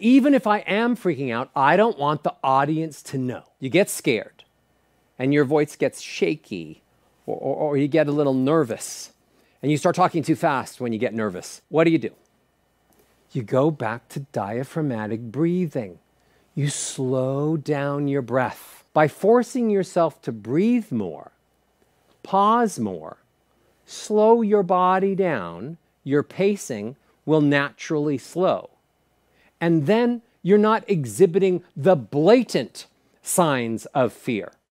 Even if I am freaking out, I don't want the audience to know. You get scared and your voice gets shaky or, or, or you get a little nervous and you start talking too fast when you get nervous. What do you do? You go back to diaphragmatic breathing. You slow down your breath by forcing yourself to breathe more, pause more, slow your body down, your pacing will naturally slow. And then you're not exhibiting the blatant signs of fear.